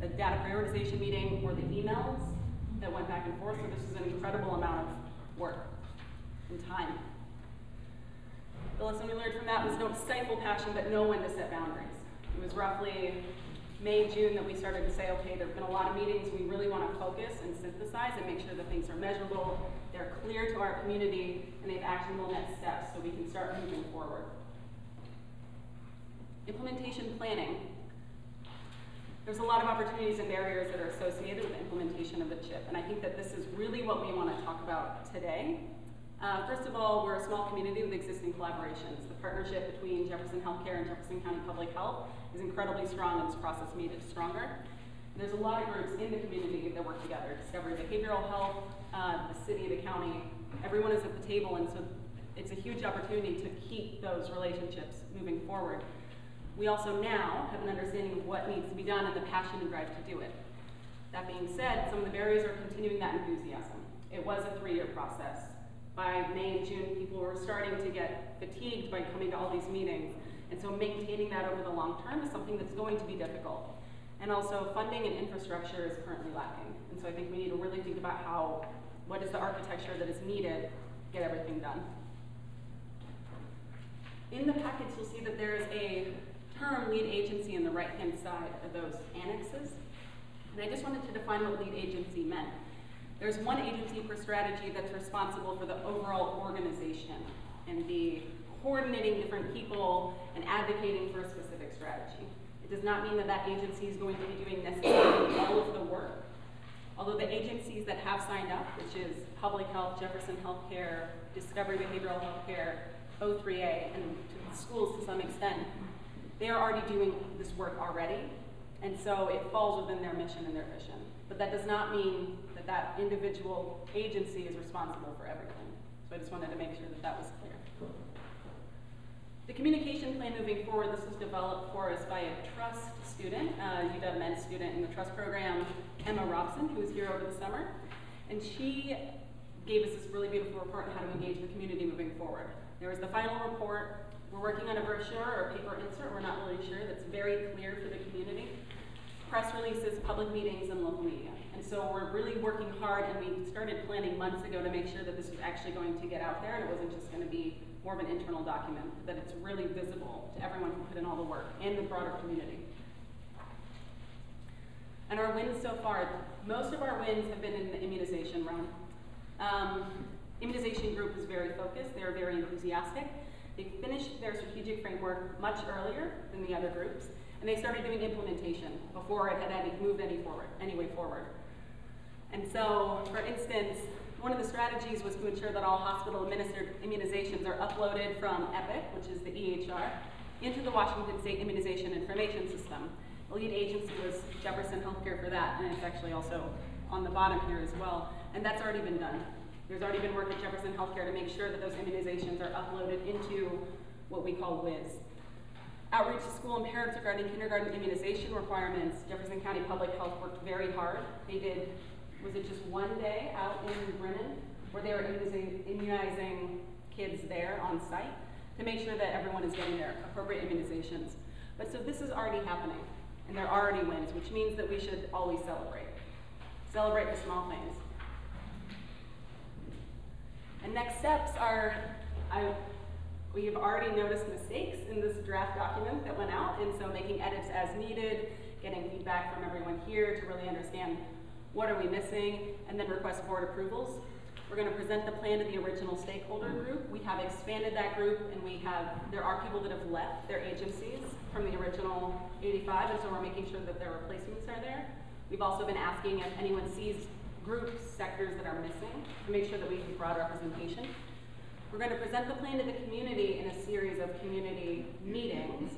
the data prioritization meeting or the emails that went back and forth. So this is an incredible amount of work and time. The lesson we learned from that was don't stifle passion, but know when to set boundaries. It was roughly May, June that we started to say, okay, there have been a lot of meetings, we really want to focus and synthesize and make sure that things are measurable, they're clear to our community, and they have actionable next steps so we can start moving forward. Implementation planning. There's a lot of opportunities and barriers that are associated with implementation of the CHIP, and I think that this is really what we want to talk about today. Uh, first of all, we're a small community with existing collaborations. The partnership between Jefferson Healthcare and Jefferson County Public Health is incredibly strong, and this process made it stronger. And there's a lot of groups in the community that work together. Discovery Behavioral Health, uh, the city, the county, everyone is at the table, and so it's a huge opportunity to keep those relationships moving forward. We also now have an understanding of what needs to be done and the passion and drive to do it. That being said, some of the barriers are continuing that enthusiasm. It was a three-year process. By May and June, people were starting to get fatigued by coming to all these meetings. And so maintaining that over the long term is something that's going to be difficult. And also funding and infrastructure is currently lacking. And so I think we need to really think about how, what is the architecture that is needed to get everything done. In the package, you'll see that there is a term lead agency in the right-hand side of those annexes. And I just wanted to define what lead agency meant. There's one agency per strategy that's responsible for the overall organization and the coordinating different people and advocating for a specific strategy. It does not mean that that agency is going to be doing necessarily all of the work. Although the agencies that have signed up, which is Public Health, Jefferson Healthcare, Discovery Behavioral Healthcare, O3A, and schools to some extent, they are already doing this work already, and so it falls within their mission and their vision. But that does not mean that that individual agency is responsible for everything. So I just wanted to make sure that that was clear. The communication plan moving forward, this was developed for us by a trust student, uh, a UW Med student in the trust program, Emma Robson, who was here over the summer. And she gave us this really beautiful report on how to engage the community moving forward. There was the final report, we're working on a brochure or a paper insert, we're not really sure, that's very clear for the community. Press releases, public meetings, and local media. And so we're really working hard, and we started planning months ago to make sure that this was actually going to get out there, and it wasn't just going to be more of an internal document, that it's really visible to everyone who put in all the work and the broader community. And our wins so far, most of our wins have been in the immunization realm. Um, immunization group is very focused, they're very enthusiastic. They finished their strategic framework much earlier than the other groups, and they started doing implementation before it had any, moved any forward, any way forward. And so, for instance, one of the strategies was to ensure that all hospital-administered immunizations are uploaded from EPIC, which is the EHR, into the Washington State Immunization Information System. The lead agency was Jefferson Healthcare for that, and it's actually also on the bottom here as well. And that's already been done. There's already been work at Jefferson Healthcare to make sure that those immunizations are uploaded into what we call WIS. Outreach to school and parents regarding kindergarten immunization requirements, Jefferson County Public Health worked very hard. They did, was it just one day out in Brinnon where they were immunizing, immunizing kids there on site to make sure that everyone is getting their appropriate immunizations. But so this is already happening, and there are already wins, which means that we should always celebrate. Celebrate the small things. And next steps are, I, we have already noticed mistakes in this draft document that went out, and so making edits as needed, getting feedback from everyone here to really understand what are we missing, and then request board approvals. We're going to present the plan to the original stakeholder group. We have expanded that group, and we have there are people that have left their agencies from the original 85, and so we're making sure that their replacements are there. We've also been asking if anyone sees groups, sectors that are missing to make sure that we have broad representation. We're going to present the plan to the community in a series of community meetings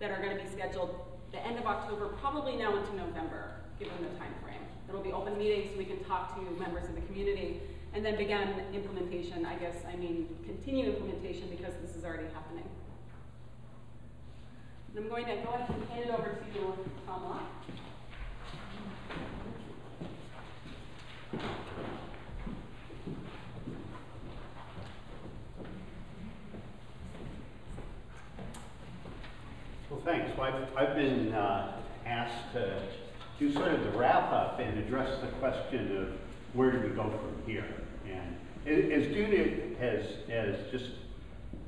that are going to be scheduled the end of October, probably now into November, given the time frame. It'll be open meetings so we can talk to members of the community and then begin implementation, I guess, I mean, continue implementation because this is already happening. And I'm going to go ahead and hand it over to Locke. Well, thanks. Well, I've, I've been uh, asked to do sort of the wrap up and address the question of where do we go from here? And as Judy has, has just,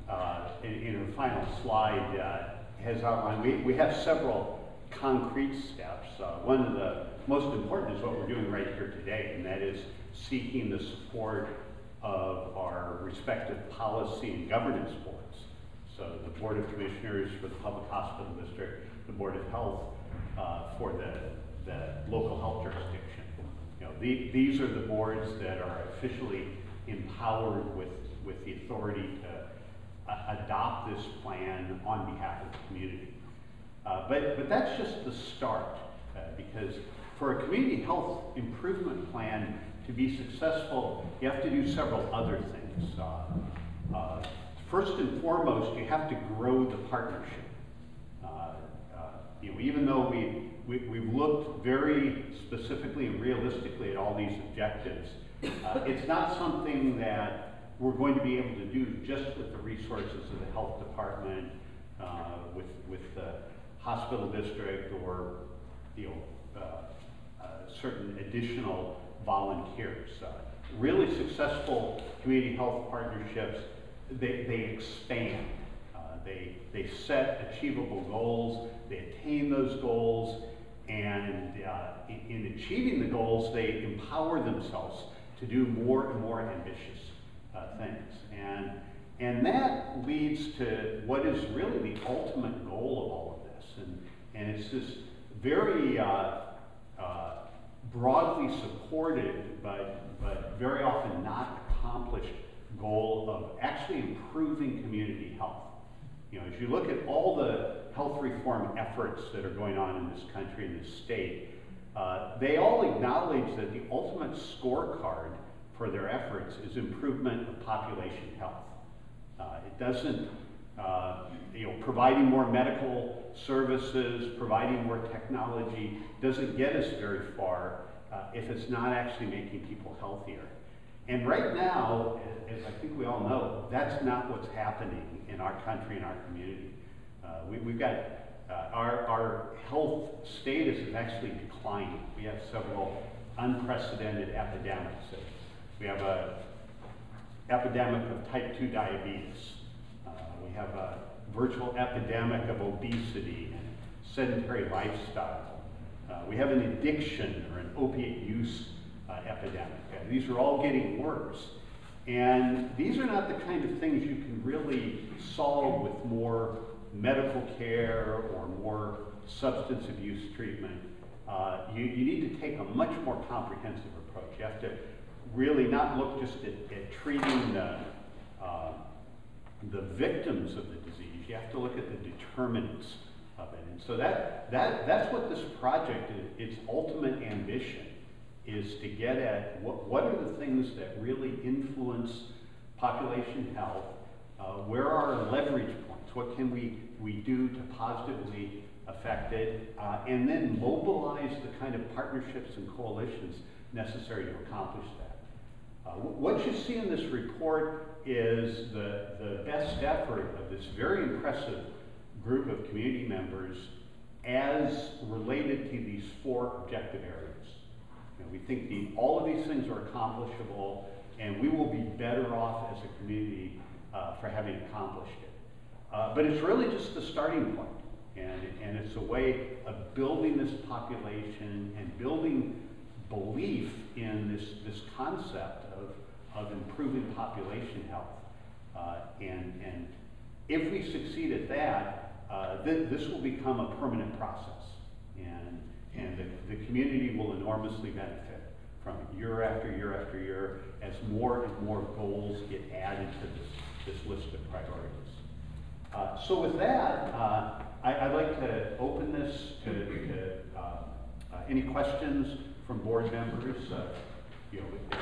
uh, in, in her final slide, uh, has outlined, we, we have several concrete steps. Uh, one of the most important is what we're doing right here today, and that is seeking the support of our respective policy and governance boards. So the Board of Commissioners for the Public Hospital District, the Board of Health uh, for the, the local health jurisdiction. You know, the, these are the boards that are officially empowered with, with the authority to uh, adopt this plan on behalf of the community. Uh, but, but that's just the start, because for a community health improvement plan to be successful, you have to do several other things. Uh, uh, first and foremost, you have to grow the partnership. Uh, uh, you know, even though we, we, we've looked very specifically and realistically at all these objectives, it's not something that we're going to be able to do just with the resources of the health department, uh, with, with the hospital district or, you know, uh, uh, certain additional volunteers. Uh, really successful community health partnerships, they, they expand. Uh, they, they set achievable goals, they attain those goals, and uh, in, in achieving the goals, they empower themselves to do more and more ambitious uh, things. And, and that leads to what is really the ultimate goal of all of this. And, and it's this very uh, uh, broadly supported, but, but very often not accomplished goal of actually improving community health. You know, as you look at all the health reform efforts that are going on in this country, in this state, uh, they all acknowledge that the ultimate scorecard for their efforts is improvement of population health. Uh, it doesn't, uh, you know, providing more medical services, providing more technology doesn't get us very far uh, if it's not actually making people healthier. And right now, as I think we all know, that's not what's happening in our country and our community. Uh, we, have got uh, our, our health status is actually declining. We have several unprecedented epidemics. We have a epidemic of type 2 diabetes. Have a virtual epidemic of obesity and sedentary lifestyle. Uh, we have an addiction or an opiate use uh, epidemic. these are all getting worse. And these are not the kind of things you can really solve with more medical care or more substance abuse treatment. Uh, you, you need to take a much more comprehensive approach. You have to really not look just at, at treating the, uh, the victims of the disease. You have to look at the determinants of it. And so that, that, that's what this project is, its ultimate ambition is to get at what, what are the things that really influence population health, uh, where are our leverage points, what can we, we do to positively affect it, uh, and then mobilize the kind of partnerships and coalitions necessary to accomplish that. Uh, what you see in this report is the, best effort of this very impressive group of community members as related to these four objective areas. We think all of these things are accomplishable, and we will be better off as a community uh, for having accomplished it. Uh, but it's really just the starting point, and it's a way of building this population and building belief in this, this concept of, of improving population health. Uh, and, and if we succeed at that, uh, th this will become a permanent process. And and the, the community will enormously benefit from it year after year after year as more and more goals get added to this, this list of priorities. Uh, so with that, uh, I, would like to open this to, to uh, uh any questions from board members. Uh, you know,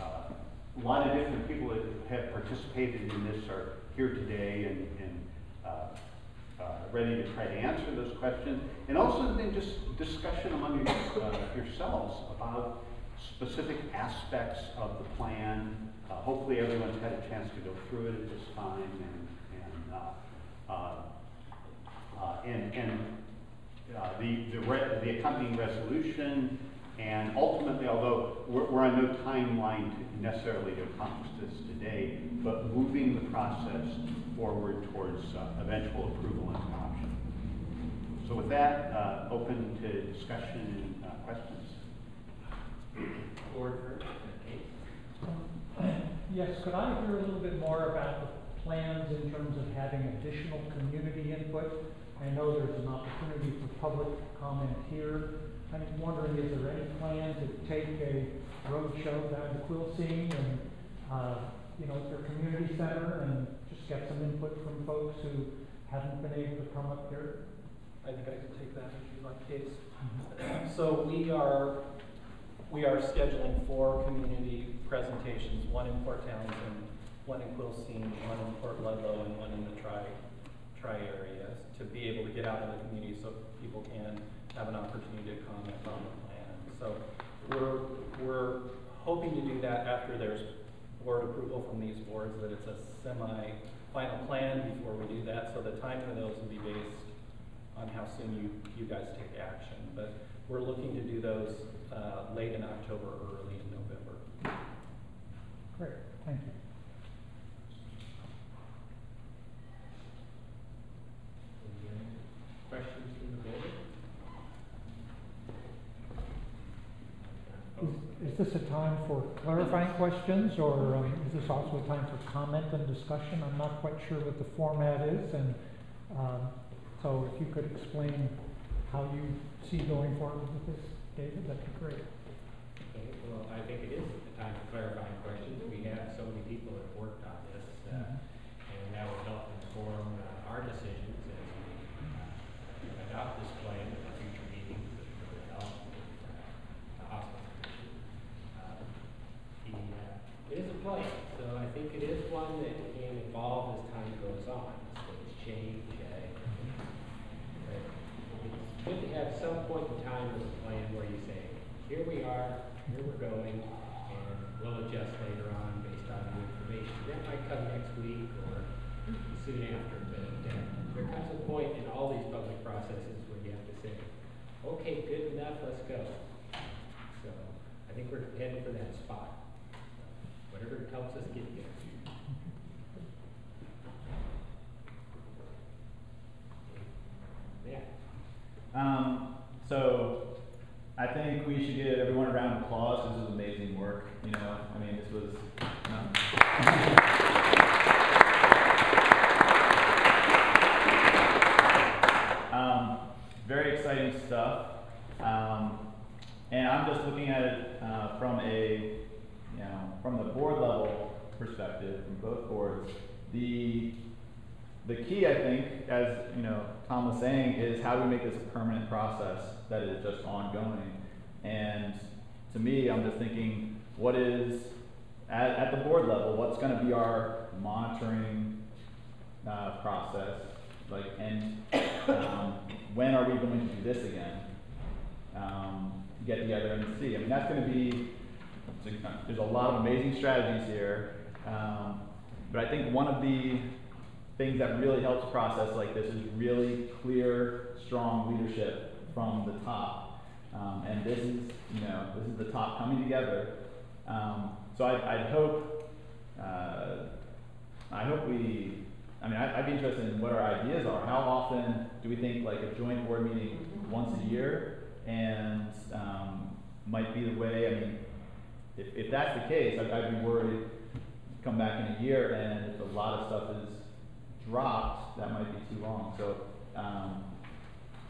uh, a lot of different people that have participated in this are here today and, and uh, ready to try to answer those questions. And also then just discussion among uh, yourselves about specific aspects of the plan. Uh, hopefully everyone's had a chance to go through it at this time and, and, uh, uh, uh, and, and uh, the, the re- the accompanying resolution, and ultimately, although we're, we're on no timeline to necessarily to accomplish this today, but moving the process forward towards uh, eventual approval and adoption. So with that, uh, open to discussion and uh, questions. Board. Yes, could I hear a little bit more about the plans in terms of having additional community input? I know there's an opportunity for public comment here. I'm wondering, is there any plan to take a road show down to Quilcene and, uh, you know, their community center and just get some input from folks who haven't been able to come up here? I think I can take that if you'd like, Kees. So we are, we are scheduling four community presentations, one in Port Townsend, one in Quilcene, one in Port Ludlow, and one in the tri, tri area, to be able to get out in the community so people can have an opportunity to comment on the plan. So we're, we're hoping to do that after there's board approval from these boards, that it's a semi-final plan before we do that. So the timing of those will be based on how soon you, you guys take action. But we're looking to do those uh, late in October, or early in November. Great, thank you. Questions from the board? Is, is this a time for clarifying questions, or um, is this also a time for comment and discussion? I'm not quite sure what the format is, and um, so if you could explain how you see going forward with this, David, that'd be great. Okay, well, I think it is a time for clarifying questions. We have so many people that have worked on this, uh, and that will help inform uh, our decisions as we uh, adopt this plan at the future meetings that we'll adopt with uh, the hospital commission. Uh, The, plan, so I think it is one that can evolve as time goes on, as things change. uh, it's good to have some point in time with a plan where you say, here we are, here we're going, and we'll adjust later on based on new information. That might come next week or soon after, but uh, there comes a point in all these public processes where you have to say, okay, good enough, let's go. So I think we're heading for that spot. Whatever helps us get there. Yeah. Um, so I think we should give everyone a round of applause. This is amazing work. You know, I mean, this was. Know. um, very exciting stuff. Um, and I'm just looking at it uh, from a, from the board level perspective, from both boards. The the key, I think, as you know, Tom was saying, is how do we make this a permanent process that is just ongoing? And to me, I'm just thinking, what is at, at the board level? What's going to be our monitoring uh, process? Like, and um, when are we going to do this again? Um, get together and see. I mean, that's going to be. There's a lot of amazing strategies here, um, but I think one of the things that really helps a process like this is really clear, strong leadership from the top. Um, and this is, you know, this is the top coming together. Um, so I, I'd hope, uh, I hope we, I mean, I, I'd be interested in what our ideas are. How often do we think like a joint board meeting once a year and um, might be the way? I mean, if, if that's the case, I'd, I'd be worried. Come back in a year and if a lot of stuff is dropped, that might be too long. So, um,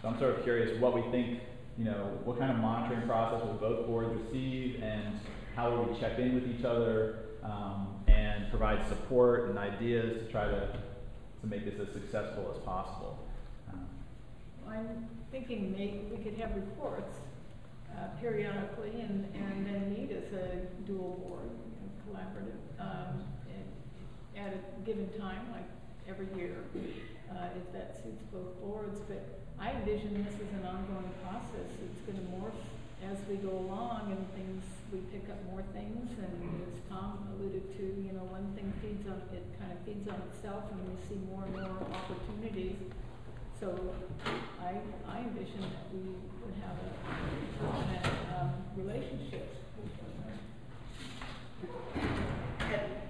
so I'm sort of curious what we think, you know, what kind of monitoring process will both boards receive and how will we check in with each other um, and provide support and ideas to try to, to make this as successful as possible. Um, I'm thinking maybe we could have reports uh, periodically dual board, you know, collaborative, um, at a given time, like every year, uh, if that suits both boards. But I envision this as an ongoing process. It's gonna morph as we go along and things, we pick up more things and as Tom alluded to, you know, one thing feeds on, it kind of feeds on itself and we see more and more opportunities. So I, I envision that we would have a um, relationship.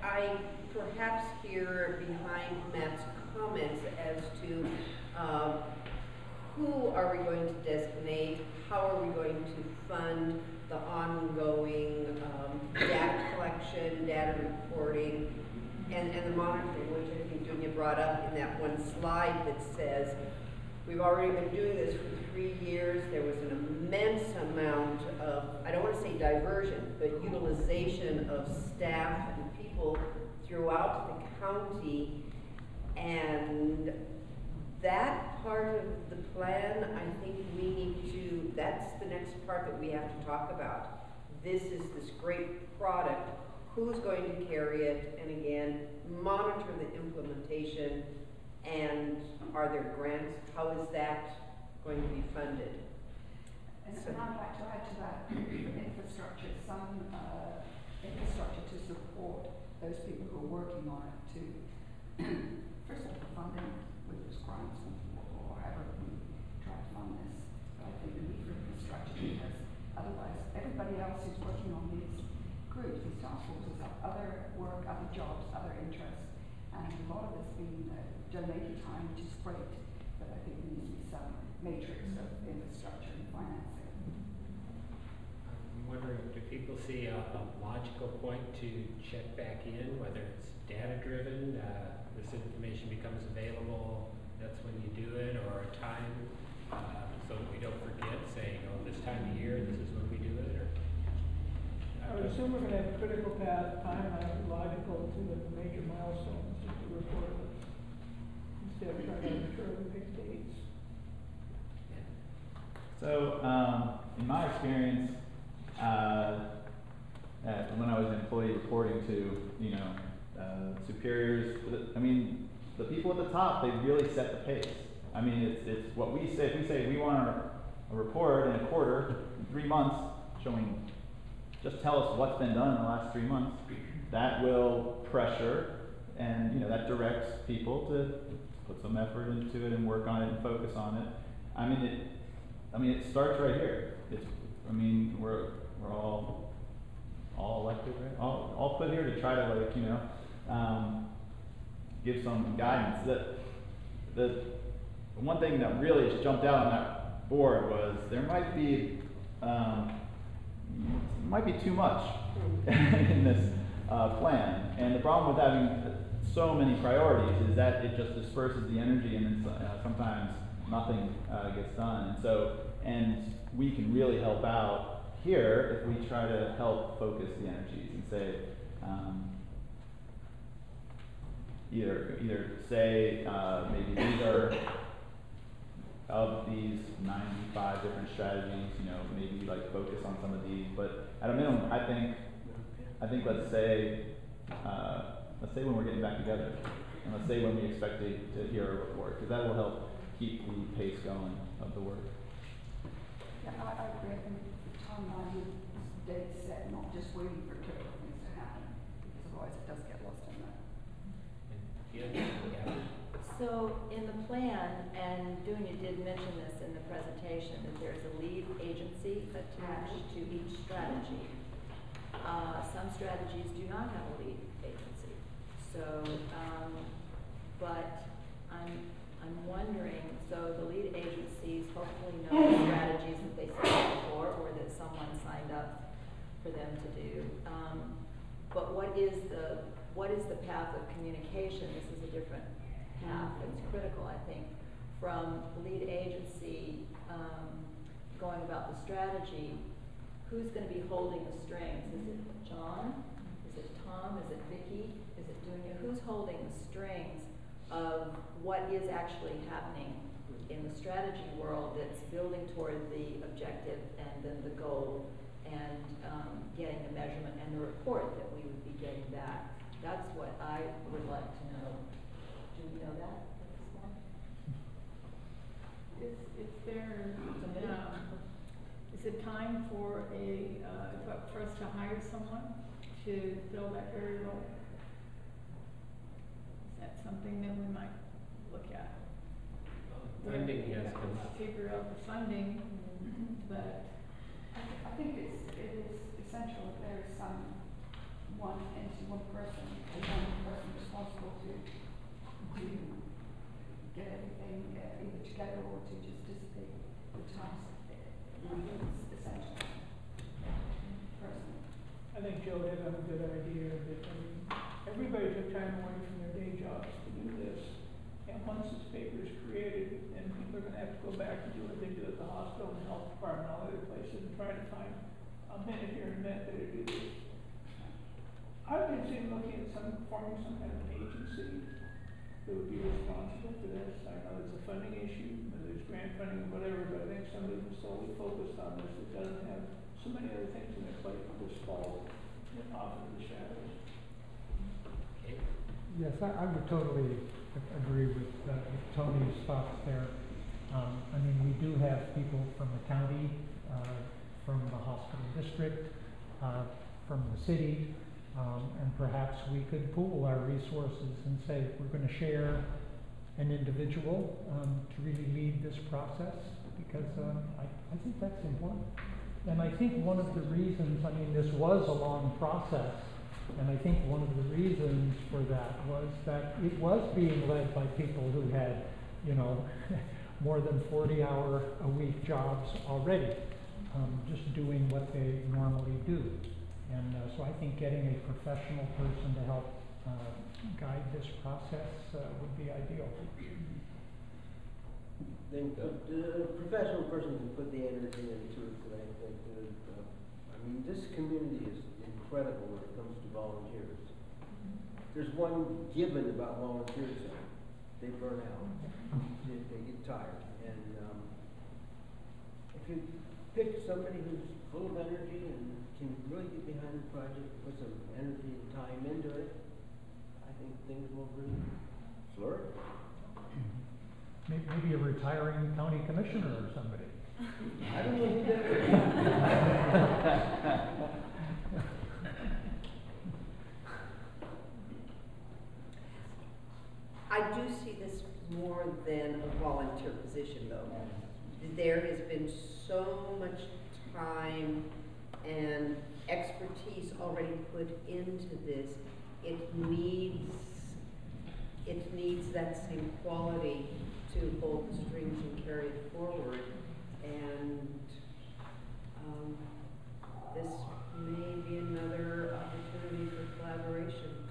I perhaps hear behind Matt's comments as to, um, who are we going to designate? How are we going to fund the ongoing, um, data collection, data reporting, and, and the monitoring, which I think Dunya brought up in that one slide that says, we've already been doing this for three years, there was an immense amount of, I don't wanna say diversion, but utilization of staff and people throughout the county. And that part of the plan, I think we need to, that's the next part that we have to talk about. This is this great product, who's going to carry it, and again, monitor the implementation, and are there grants, how is that going to be funded? And and I'd like to add to that, infrastructure, some, uh, infrastructure to support those people who are working on it to, first of all, the funding, whether it's grants or, however we try to fund this. But I think the need for infrastructure because otherwise, everybody else who's working on these groups, these task forces, have other work, other jobs, other interests. And a lot of it's being uh, donated time, which is great, but I think there needs to be some matrix of infrastructure and financing. I'm wondering, do people see a, a logical point to check back in, whether it's data-driven, uh, this information becomes available, that's when you do it, or a time, uh, so that we don't forget, saying, oh, this time of year, this is when we do it, or? I would assume we're gonna have critical path timeline logical to the major milestones that the report So, um, in my experience, uh, at, when I was an employee reporting to, you know, uh, superiors, I mean, the people at the top, they really set the pace. I mean, it's, it's what we say, if we say we want a, a report in a quarter, in three months, showing, just tell us what's been done in the last three months, that will pressure and, you know, that directs people to put some effort into it and work on it and focus on it. I mean, it, I mean, it starts right here. It's, I mean, we're, we're all, all elected, right? All, all put here to try to like, you know, um, give some guidance. That the, one thing that really jumped out on that board was there might be, um, might be too much in this, uh, plan. And the problem with having so many priorities is that it just disperses the energy and then uh, sometimes nothing uh, gets done. And so, and we can really help out here if we try to help focus the energies and say, um, either either say uh, maybe these are of these 95 different strategies, you know, maybe like focus on some of these, but at a minimum, I think, I think let's say, uh, let's say when we're getting back together, and let's say when we expect to, to hear a report, because that will help keep the pace going of the work. Yeah, I, I agree, I think the timeline with dates set, not just waiting for critical things to happen, because otherwise it does get lost in that. Yeah, yeah. So in the plan, and Dunya did mention this in the presentation, that there's a lead agency attached to each strategy. Uh, some strategies do not have a lead agency. So, um, but I'm, I'm wondering, so the lead agencies hopefully know the strategies that they signed up for, or that someone signed up for them to do. Um, but what is the, what is the path of communication? This is a different path that's critical, I think, from lead agency, um, going about the strategy. Who's gonna be holding the strings? Is it John? Is it Tom? Is it Vicki? Is it Dunya? Who's holding the strings of what is actually happening in the strategy world that's building toward the objective and then the goal and, um, getting the measurement and the report that we would be getting back? That's what I would like to know. Do we know that at this point? Is, is there, Somebody? um, is it time for a, uh, for- for us to hire someone to fill that very role? Is that something that we might look at? Funding we has have to been- Figure out the funding, but I, th- I think it's, it is essential that there is some one entity, one person, or one person responsible to, to get everything uh, either together or to just dissipate the task. I think. Personally. I think Joe on a good idea that, I mean, everybody took time away from their day jobs to do this. And once this paper is created, and people are gonna have to go back and do what they do at the hospital and health department, and all other places, and try to find a minute here and a minute there to do this. I've been seeing, looking at some, forming some kind of agency that would be responsible for this. I know it's a funding issue, whether it's grant funding or whatever, but I think somebody who's solely focused on this, that doesn't have so many other things in their plate that just fall off into the shadows. Okay. Yes, I, I would totally agree with, uh, with Tony's thoughts there. Um, I mean, we do have people from the county, uh, from the hospital district, uh, from the city, um, and perhaps we could pool our resources and say, we're gonna share an individual, um, to really lead this process, because, um, I, I think that's important. And I think one of the reasons, I mean, this was a long process, and I think one of the reasons for that was that it was being led by people who had, you know, more than forty hour a week jobs already, um, just doing what they normally do. And, uh, so I think getting a professional person to help, uh, guide this process, uh, would be ideal. Then put, uh, professional person can put the energy into it, but I think uh, I mean, this community is incredible when it comes to volunteers. There's one given about volunteers, they burn out, they, they get tired, and, um, if you pick somebody who's full of energy and can really get behind the project, put some energy and time into it, I think things will really flourish. Maybe, maybe a retiring county commissioner or somebody. I don't know who that would be. I do see this more than a volunteer position though. There has been so much time and expertise already put into this. It needs, it needs that same quality to hold the strings and carry it forward. And, um, this may be another opportunity for collaboration.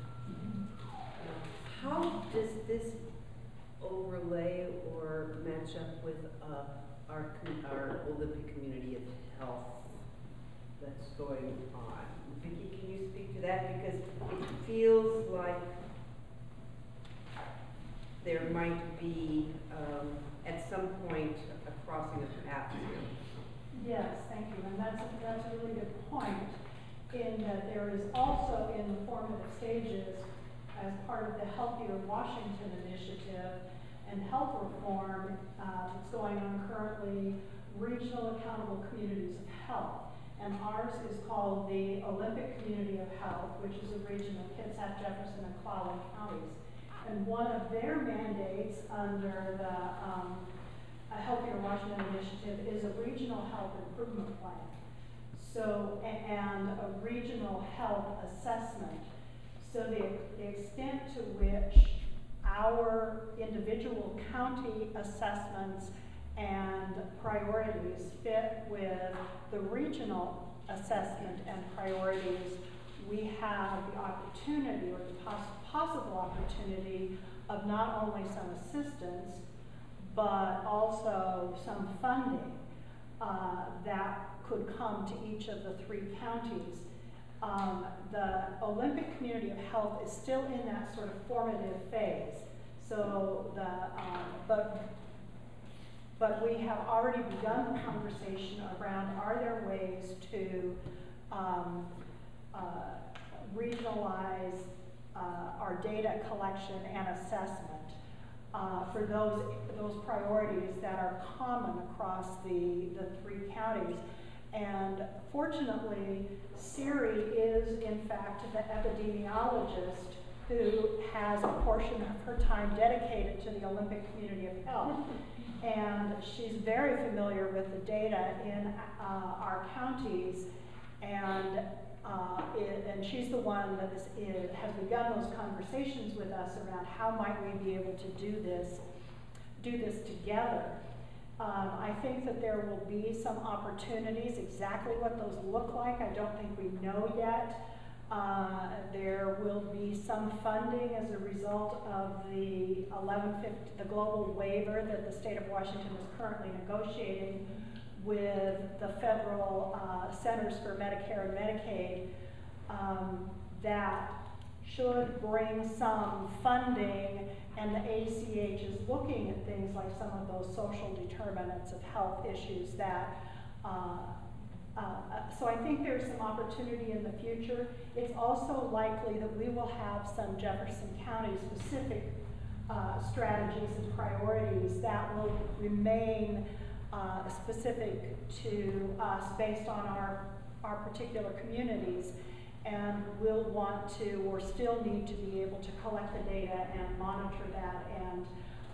How does this overlay or match up with, uh, our, our Olympic community of health that's going on? Vicki, can you speak to that? Because it feels like there might be, um, at some point, a crossing of paths. Yes, thank you, and that's, that's a really good point, in that there is also in the formative stages, as part of the Healthier Washington Initiative and health reform, uh, that's going on currently, regional accountable communities of health. And ours is called the Olympic Community of Health, which is a region of Kitsap, Jefferson, and Clallam counties. And one of their mandates under the, um, Healthier Washington Initiative is a regional health improvement plan. So, and a regional health assessment. So the, the extent to which our individual county assessments and priorities fit with the regional assessment and priorities, we have the opportunity or the poss- possible opportunity of not only some assistance, but also some funding uh, that could come to each of the three counties. Um, the Olympic Community of Health is still in that sort of formative phase. So the, um, but, but we have already begun the conversation around are there ways to um, uh, regionalize uh, our data collection and assessment uh, for those, those priorities that are common across the, the three counties. And fortunately, Siri is in fact the epidemiologist who has a portion of her time dedicated to the Olympic Community of Health. And she's very familiar with the data in uh, our counties, and uh, it, and she's the one that is, has begun those conversations with us around how might we be able to do this, do this together. Um, I think that there will be some opportunities. Exactly what those look like, I don't think we know yet. Uh, there will be some funding as a result of the 1115, the global waiver that the state of Washington is currently negotiating with the federal uh, Centers for Medicare and Medicaid um, that should bring some funding and the ACH is looking at things like some of those social determinants of health issues that uh, uh, so I think there's some opportunity in the future. It's also likely that we will have some Jefferson County specific uh, strategies and priorities that will remain uh, specific to us based on our, our particular communities. And we'll want to, or still need to be able to collect the data and monitor that and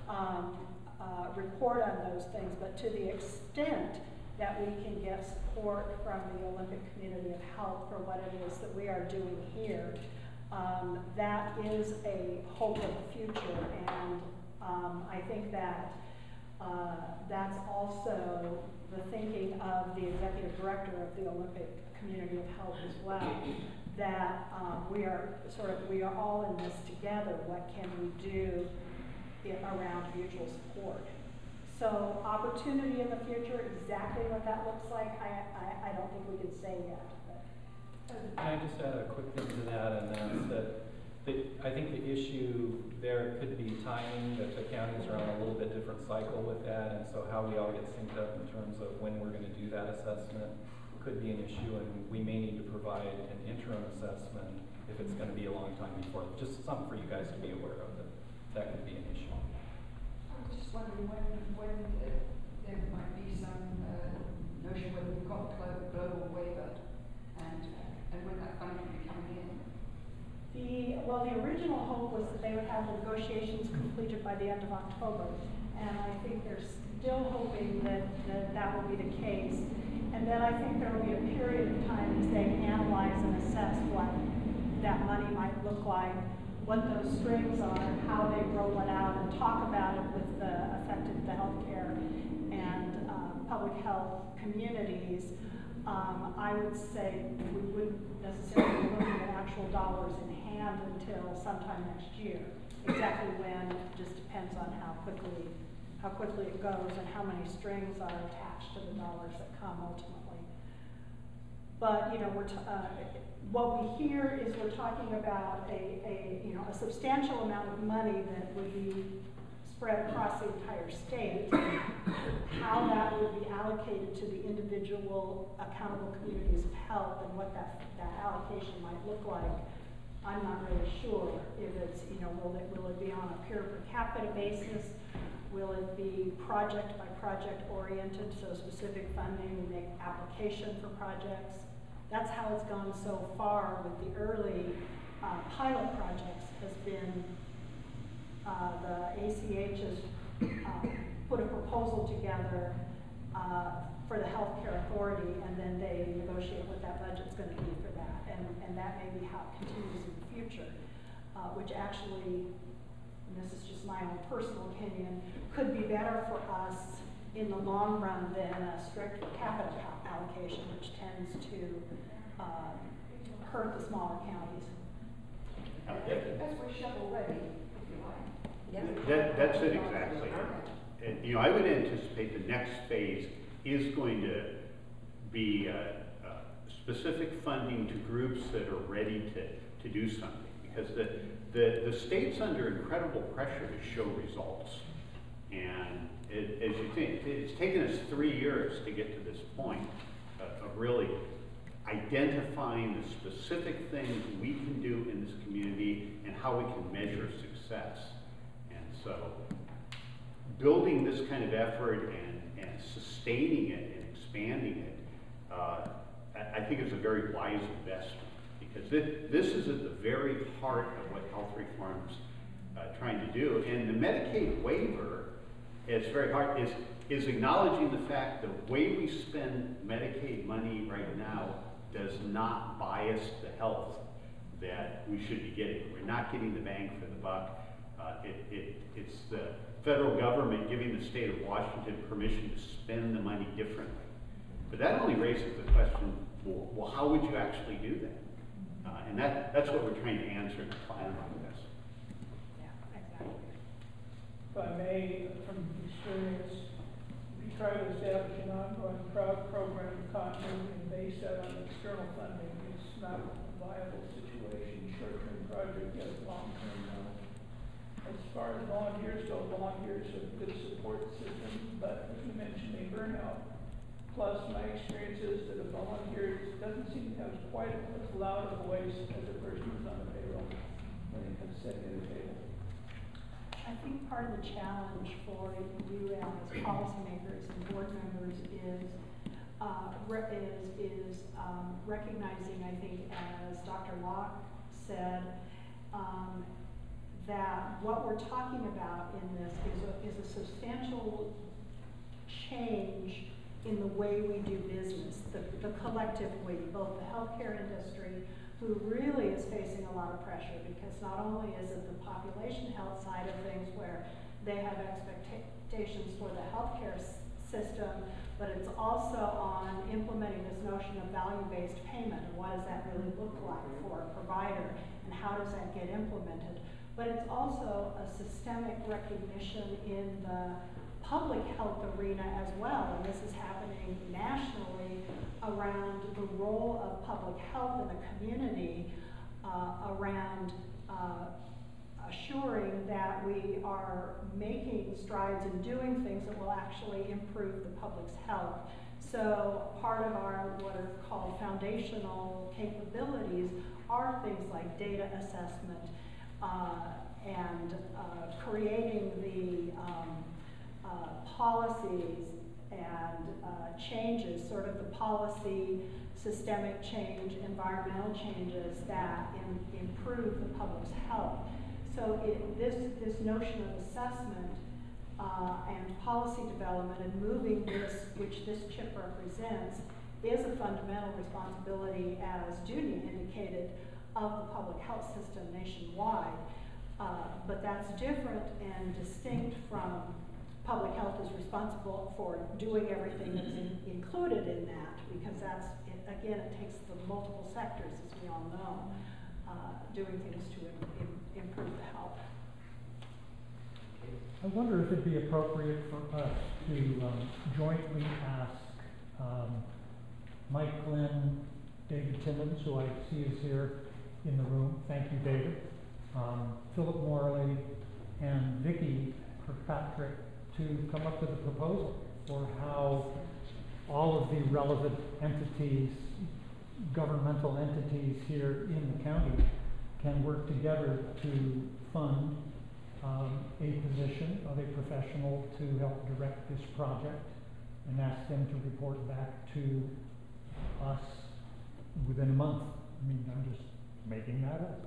um, uh, report on those things. But to the extent that we can get support from the Olympic Community of Health for what it is that we are doing here. Um, that is a hope of the future, and um, I think that uh, that's also the thinking of the executive director of the Olympic Community of Health as well. That um, we are sort of we are all in this together. What can we do around mutual support? So opportunity in the future, exactly what that looks like, I, I, I don't think we can say yet. Can I just add a quick thing to that, and that's that the, I think the issue there could be timing, that the counties are on a little bit different cycle with that, and so how we all get synced up in terms of when we're gonna do that assessment could be an issue, and we may need to provide an interim assessment if it's gonna be a long time before, just something for you guys to be aware of, that that could be an issue. Was just wondering when, when uh, there might be some uh, notion whether we've got glo- global waiver and, uh, and when that funding will be coming in. The, well, the original hope was that they would have the negotiations completed by the end of October. And I think they're still hoping that, that that will be the case. And then I think there will be a period of time as they analyze and assess what that money might look like what those strings are, how they roll it out, and talk about it with the affected, the healthcare and uh, public health communities. Um, I would say we wouldn't necessarily be looking at actual dollars in hand until sometime next year. Exactly when just depends on how quickly how quickly it goes and how many strings are attached to the dollars that come ultimately. But you know, we're uh, what we hear is we're talking about a, a, you know, a substantial amount of money that would be spread across the entire state. How that would be allocated to the individual accountable communities of health and what that, that allocation might look like, I'm not really sure. If it's, you know, will it, will it be on a per capita basis? Will it be project by project oriented, so specific funding, we make application for projects? That's how it's gone so far with the early uh, pilot projects has been uh, the ACH has uh, put a proposal together uh, for the healthcare authority and then they negotiate what that budget's going to be for that. And, and that may be how it continues in the future, uh, which actually, and this is just my own personal opinion, could be better for us in the long run than a strict capital allocation, which tends to uh, hurt the smaller counties. As we're shovel ready, if you like. Yep. That, that's it exactly. And, you know, I would anticipate the next phase is going to be, uh, uh, specific funding to groups that are ready to, to do something. Because the, the, the state's under incredible pressure to show results. And it, as you think, it's taken us three years to get to this point of, of really identifying the specific things we can do in this community and how we can measure success. And so, building this kind of effort and, and sustaining it and expanding it, uh, I, think is a very wise investment Because this, this is at the very heart of what health reform's uh, trying to do. And the Medicaid waiver, it's very hard, is, is acknowledging the fact the way we spend Medicaid money right now does not bias the health that we should be getting. We're not getting the bang for the buck. Uh, it, it, it's the federal government giving the state of Washington permission to spend the money differently. But that only raises the question, well, well how would you actually do that? Uh, and that, that's what we're trying to answer in the plan like this. If I may, from experience, we try to establish an ongoing program of continuity and base that on external funding. It's not a viable situation, short-term project, yes, long-term, no. As far as volunteers go, volunteers are a good support system, but as you mentioned, they burn out. Plus, my experience is that a volunteer doesn't seem to have quite as loud a voice as a person who's on the payroll when it comes to setting the table. I think part of the challenge for you as policymakers and board members is, uh, is, is, um, recognizing, I think, as Dr. Locke said, um, that what we're talking about in this is a, is a substantial change in the way we do business, the, the collective way, both the healthcare industry, who really is facing a lot of pressure because not only is it the population health side of things where they have expectations for the healthcare system, but it's also on implementing this notion of value-based payment and what does that really look like mm-hmm. for a provider and how does that get implemented. But it's also a systemic recognition in the public health arena as well, and this is happening nationally around the role of public health in the community, uh, around uh, assuring that we are making strides and doing things that will actually improve the public's health. So part of our what are called foundational capabilities are things like data assessment uh, and uh, creating the um, policies and uh, changes, sort of the policy, systemic change, environmental changes that im- improve the public's health. So it, this, this notion of assessment uh, and policy development and moving this, which this chip represents, is a fundamental responsibility, as Judy indicated, of the public health system nationwide. Uh, but that's different and distinct from public health is responsible for doing everything that's in, included in that, because that's, it, again, it takes the multiple sectors, as we all know, uh, doing things to im- im- improve the health. I wonder if it'd be appropriate for us to um, jointly ask um, Mike Glenn, David Timmons, who I see is here in the room, thank you, David, um, Philip Morley, and Vicki Kirkpatrick to come up with a proposal for how all of the relevant entities, governmental entities here in the county can work together to fund um, a position of a professional to help direct this project and ask them to report back to us within a month. I mean, I'm just making that up.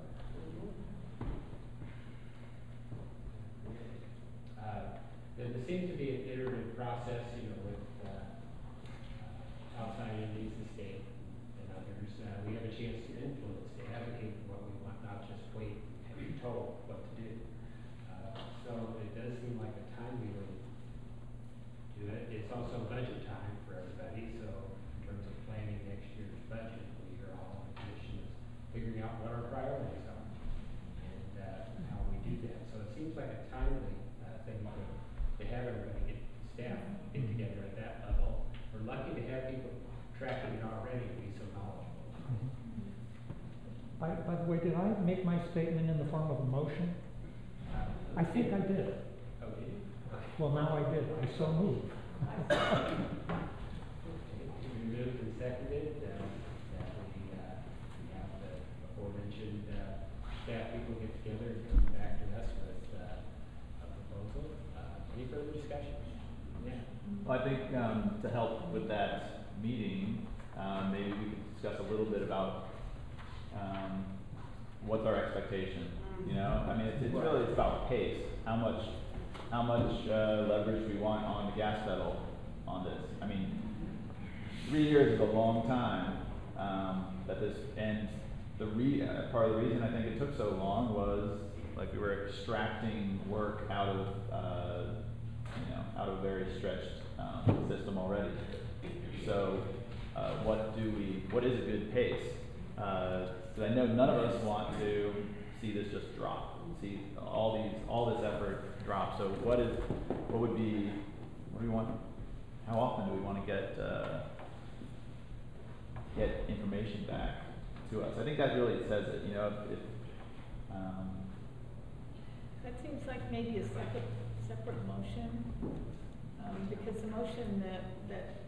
Uh, There seems to be an iterative process, you know, with uh, outside entities, the state and others. Uh, We have a chance to influence, to advocate for what we want, not just wait and be told what to do. Uh, So it does seem like a timely way to do it. It's also budget time for everybody, so in terms of planning next year's budget, we are all in position of figuring out what our priorities are and uh, how we do that. So it seems like a timely uh, thing to, to have everybody get, staff get together at that level. We're lucky to have people tracking it already to be so knowledgeable. By, by the way, did I make my statement in the form of a motion? I think I did. Oh, did you? Well, now I did. I so moved. We moved and seconded, uh, that we, uh, we have the aforementioned, uh, staff people get together and come back to us with, uh, a proposal. Uh, any further discussion? Yeah. Well, I think, um, to help with that meeting, um, maybe we could discuss a little bit about um, what's our expectation? You know, I mean, it's, it's really, it's about pace, how much, how much, uh, leverage we want on the gas pedal on this. I mean, three years is a long time, um, that this, and the re, uh, part of the reason I think it took so long was, like, we were extracting work out of, uh, you know, out of very stretched, um, system already. So, uh, what do we, what is a good pace? Uh 'cause I know none of us want to see this just drop, see all these, all this effort drop. So what is, what would be, what do we want, how often do we wanna get, uh, get information back to us? I think that really says it, you know, if, if, um, That seems like maybe a separate, separate motion, um, because the motion that, that